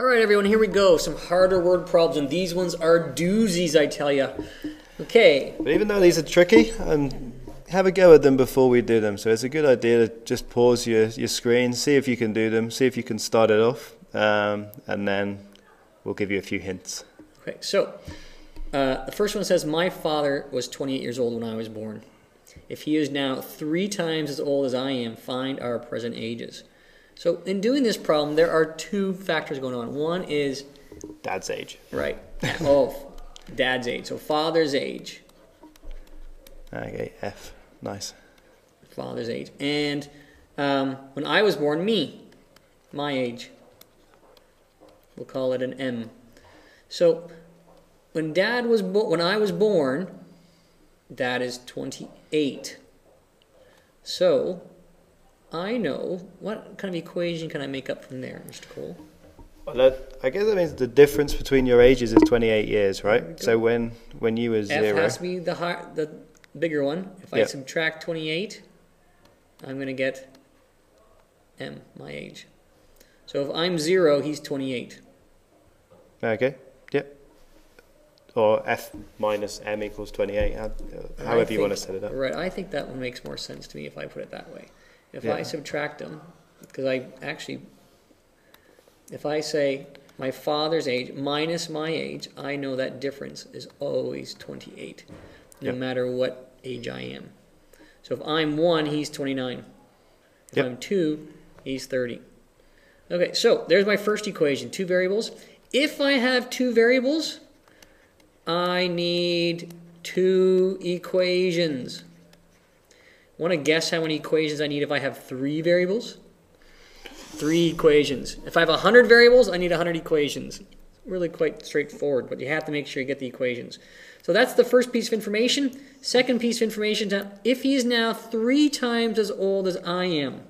All right, everyone, here we go. Some harder word problems, and these ones are doozies, I tell you. Okay. But even though these are tricky, um, have a go at them before we do them. So it's a good idea to just pause your, your screen, see if you can do them, see if you can start it off, um, and then we'll give you a few hints. Okay, so uh, the first one says, My father was 28 years old when I was born. If he is now three times as old as I am, find our present ages. So in doing this problem, there are two factors going on. One is Dad's age. right. oh, dad's age. So father's age. Okay, F. Nice. Father's age. And um, when I was born, me, my age. We'll call it an M. So when dad was bo- when I was born, dad is 28. So I know what kind of equation can I make up from there, Mr. Cole? Well, that, I guess that means the difference between your ages is 28 years, right? So when when you were F has to be the high, the bigger one. If I subtract 28, I'm going to get M, my age. So if I'm 0, he's 28. okay, yep. Or F minus M equals 28, how- I however you want to set it up. Right, I think that one makes more sense to me if I put it that way. If I Yeah. subtract them, because I actually, if I say my father's age minus my age, I know that difference is always 28, no Yep. matter what age I am. So if I'm 1, he's 29. If Yep. I'm 2, he's 30. Okay, so there's my first equation, two variables. If I have two variables, I need two equations. Want to guess how many equations I need if I have three variables? Three equations. If I have 100 variables, I need 100 equations. Really quite straightforward, but you have to make sure you get the equations. So that's the first piece of information. Second piece of information, is if he is now three times as old as I am,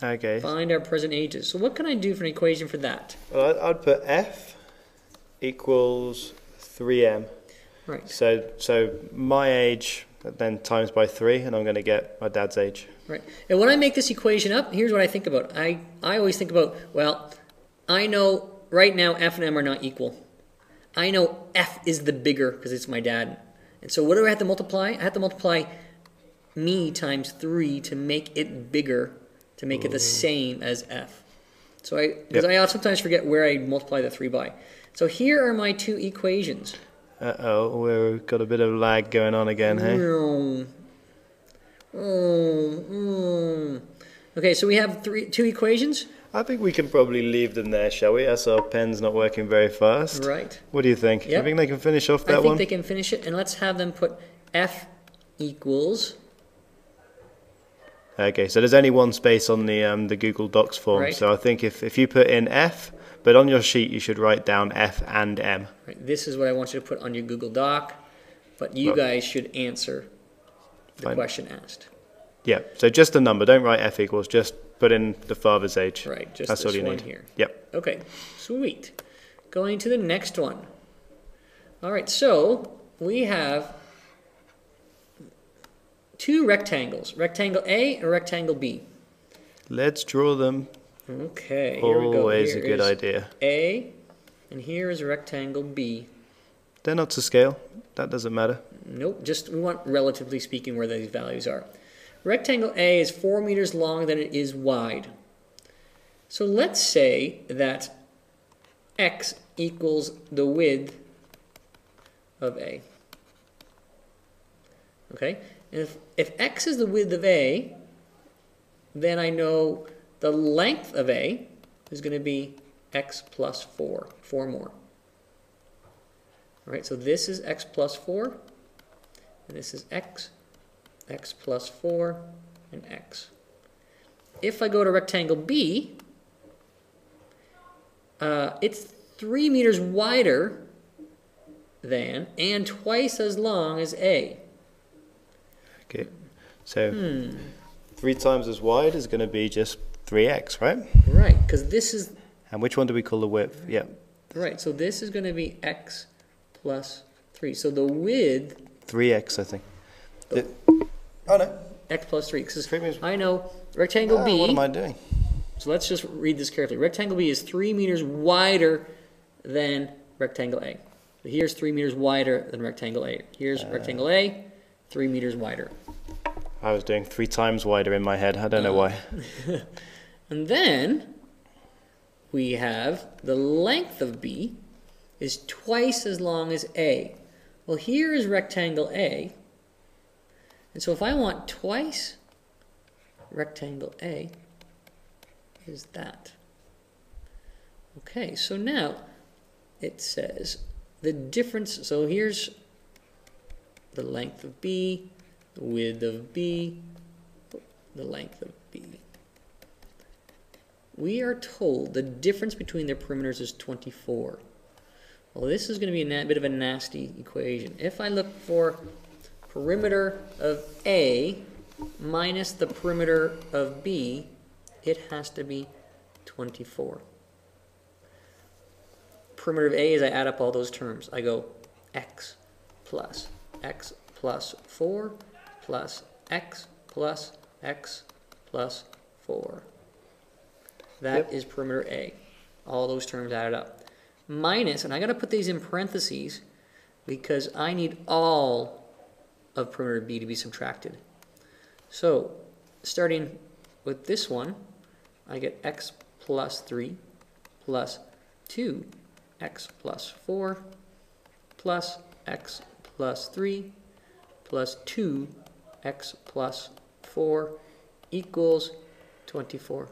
Okay. find our present ages. So what can I do for an equation for that? Well, I'd, I'd put F equals 3M. Right. So so my age then times by three, and I'm going to get my dad's age. Right. And when I make this equation up, here's what I think about. I, I always think about, well, I know right now F and M are not equal. I know F is the bigger because it's my dad. And so what do I have to multiply? I have to multiply me times 3 to make it bigger, to make it the mm. same as F. So I, because I sometimes forget where I multiply the 3 by. So here are my two equations. Uh oh, we've got a bit of lag going on again, hey? Oh, oh, oh. Okay, so we have three two equations, I think we can probably leave them there, shall we? As our pen's not working very fast. right? What do you think? You think they can finish off that one? I think one? they can finish it, and let's have them put f equals Okay, so there's only one space on the um, the Google Docs form. Right. So I think if, if you put in F, but on your sheet you should write down F and M. right, this is what I want you to put on your Google Doc, but you Right. guys should answer the Fine. question asked. Yeah, so just a number. Don't write F equals. Just put in the father's age. Right, just That's all you one need. here. Yep. Okay, sweet. Going to the next one. All right, so we have two rectangles, rectangle A and rectangle B. Let's draw them. Okay, here we go. Always a good idea. A, and here is rectangle B. They're not to scale. That doesn't matter. Nope, just we want relatively speaking where these values are. Rectangle A is 4 meters long than it is wide. So let's say that x equals the width of A. Okay? And if, if x is the width of A, then I know the length of A is going to be x plus 4, 4 more. All right, so this is x plus 4, and this is x, x plus 4, and x. If I go to rectangle B, uh, it's 3 meters wider than and twice as long as A. Okay. So Hmm. three times as wide is going to be just 3x, right? Right, because this is, And which one do we call the width? Yeah. right, so this is going to be x plus 3. So the width, 3x, I think. The- oh, no. x plus 3. Because I know rectangle Ah, B. What am I doing? So let's just read this carefully. Rectangle B is 3 meters wider than rectangle A. So here's 3 meters wider than rectangle A. Here's rectangle A, 3 meters wider. I was doing three times wider in my head. I don't know why. And then we have the length of B is twice as long as A. Well, here is rectangle A. And so if I want twice rectangle A, is that. Okay, so now it says the difference. So here's the length of B, the width of B, the length of B. We are told the difference between their perimeters is 24. Well, this is going to be a bit of a nasty equation. If I look for perimeter of A minus the perimeter of B, it has to be 24. Perimeter of A is I add up all those terms. I go x plus x plus 4 plus x plus x plus 4. That is Yep. perimeter A. All those terms added up. Minus, and I got to put these in parentheses because I need all of perimeter B to be subtracted. So, starting with this one, I get x plus 3 plus 2x plus 4 plus x plus 3 plus 2x plus 4 equals 24.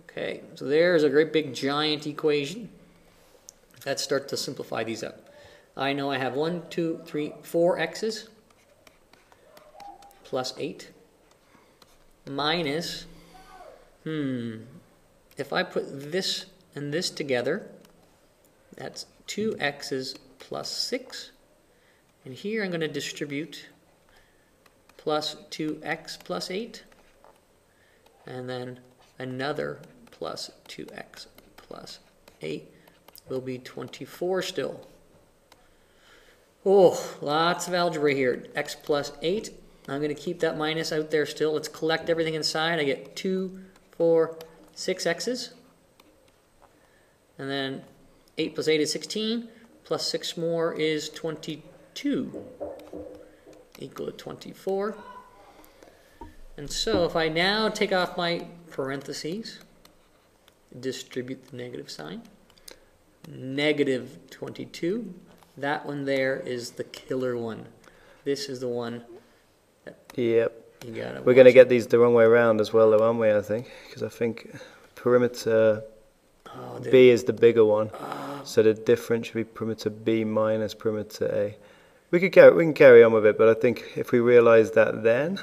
Okay, so there's a great big giant equation. Let's start to simplify these up. I know I have one, two, three, four x's plus 8 minus, hmm, if I put this and this together, that's 2 x's plus 6. And here I'm going to distribute plus 2x plus 8. And then another plus 2x plus 8 will be 24 still. Oh, lots of algebra here. x plus 8. I'm going to keep that minus out there still. Let's collect everything inside. I get 2, 4, 6 x's. And then 8 plus 8 is 16. Plus 6 more is 22. Equal to 24. And so if I now take off my parentheses, distribute the negative sign, negative 22, that one there is the killer one. This is the one Yep. you gotta We're going to get these the wrong way around as well, though, aren't we? I think because I think perimeter Oh, B is the bigger one, ah. so the difference should be perimeter B minus perimeter A. We could carry, we can carry on with it, but I think if we realise that, then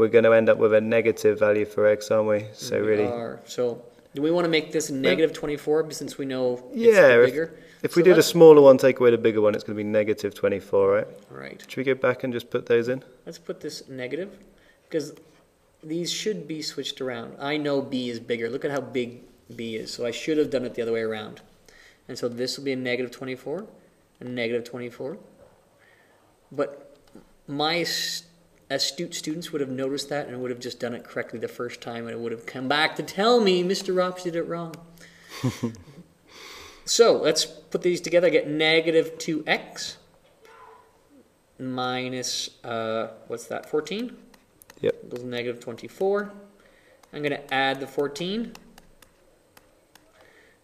we're going to end up with a negative value for x, aren't we? So we really, are. So do we want to make this negative 24 since we know it's Yeah, if- bigger? if we So do the smaller one, take away the bigger one, it's going to be negative 24, right? Right. Should we go back and just put those in? Let's put this negative because these should be switched around. I know B is bigger. Look at how big B is. So I should have done it the other way around. And so this will be a negative 24, a negative 24. But my astute students would have noticed that and would have just done it correctly the first time and it would have come back to tell me Mr. Rops did it wrong. so let's put these together. I get negative 2x minus, uh, what's that, 14? Yep. Equals negative 24. I'm going to add the 14.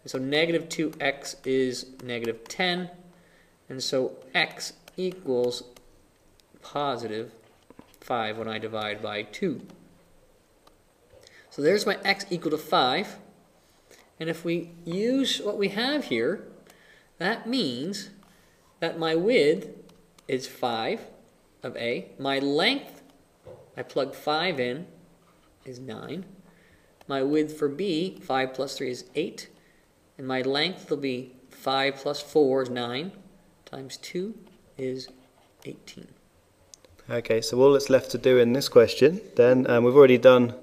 So negative 2x is negative 10. And so x equals positive 5 when I divide by 2. So there's my x equal to 5. And if we use what we have here, that means that my width is 5 of A. My length, I plug 5 in, is 9. My width for B, 5 plus 3 is 8. And my length will be 5 plus 4 is 9, times 2 is 18. Okay, so all that's left to do in this question, then, um, we've already done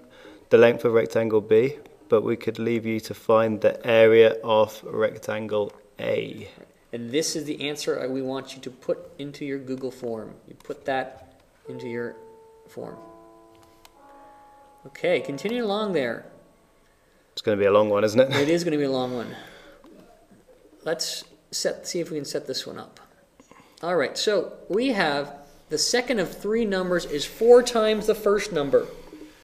the length of rectangle B, but we could leave you to find the area of rectangle A. And this is the answer we want you to put into your Google form. You put that into your form. Okay, continue along there. It's going to be a long one, isn't it? It is going to be a long one. Let's set, see if we can set this one up. All right, so we have the second of three numbers is four times the first number.